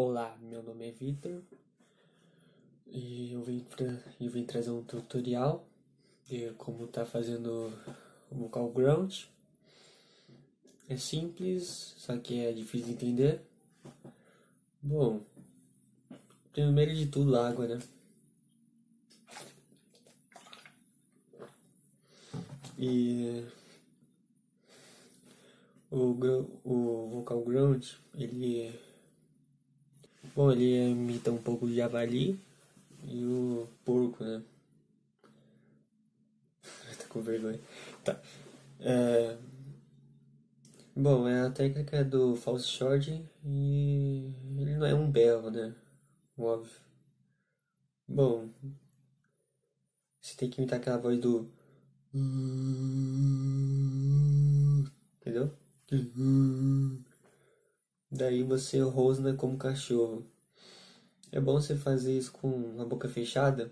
Olá, meu nome é Vitor e eu vim, tra eu vim trazer um tutorial de como tá fazendo o vocal ground. É simples, só que é difícil de entender. Bom, primeiro de tudo água, né? E o, o vocal ground, ele Bom, ele imita um pouco o javali e o porco, né? tá com vergonha. Tá. É... Bom, é a técnica do false short e ele não é um berro, né? Óbvio. Bom, você tem que imitar aquela voz do. Entendeu? Daí você rosna como cachorro. É bom você fazer isso com a boca fechada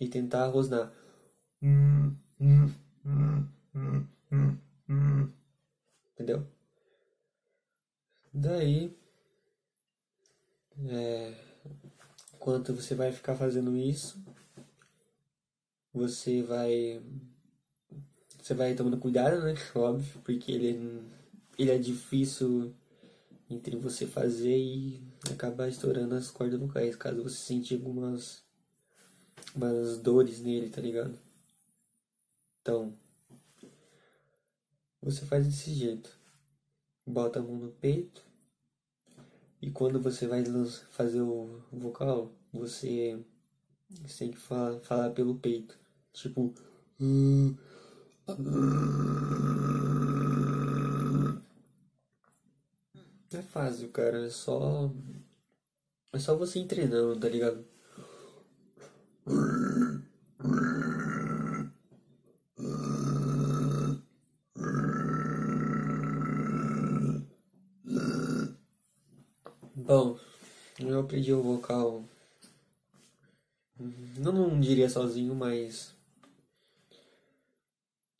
e tentar rosnar. Entendeu? Daí, é, enquanto você vai ficar fazendo isso, você vai você vai tomando cuidado, né? Óbvio, porque ele ele é difícil entre você fazer e acabar estourando as cordas vocais, caso você sentir algumas umas dores nele, tá ligado? Então, você faz desse jeito. Bota a mão no peito. E quando você vai fazer o vocal, você, tem que falar, falar pelo peito. Tipo. É fácil, cara. É só. É só você ir treinando, tá ligado? Bom, eu aprendi o vocal. Não, não diria sozinho, mas.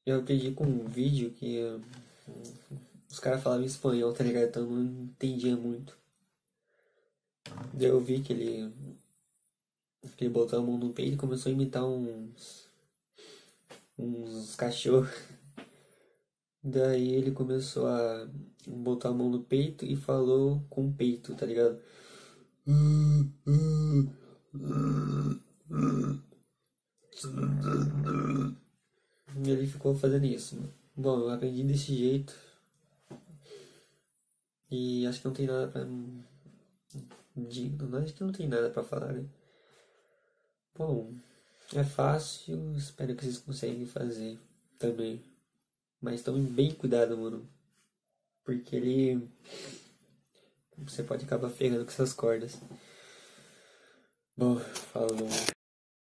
Eu aprendi com um vídeo que os caras falavam espanhol, tá ligado? Então eu não entendia muito. Daí eu vi que ele. que ele botou a mão no peito e começou a imitar uns. uns cachorros. Daí ele começou a botar a mão no peito e falou com o peito, tá ligado? E ele ficou fazendo isso. Bom, eu aprendi desse jeito. E acho que não tem nada pra. Digno, acho que não tem nada pra falar, né? Bom, é fácil, espero que vocês conseguem fazer também. Mas tomem bem cuidado, mano. Porque ele. Você pode acabar ferrando com essas cordas. Bom, falou.